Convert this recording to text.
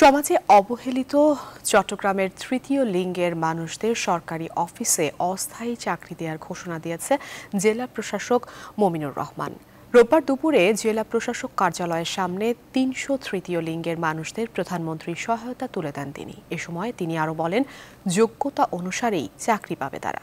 সমাজে অবহেলিত চট্টগ্রামের তৃতীয় লিঙ্গের মানুষদের সরকারি অফিসে অস্থায়ী চাকরি দেওয়ার ঘোষণা দিয়েছে জেলা প্রশাসক মমিনুর রহমান। রোববার দুপুরে জেলা প্রশাসক কার্যালয়ের সামনে তিনশো তৃতীয় লিঙ্গের মানুষদের প্রধানমন্ত্রীর সহায়তা তুলে দেন তিনি। এ সময় তিনি আরও বলেন, যোগ্যতা অনুসারেই চাকরি পাবে তারা।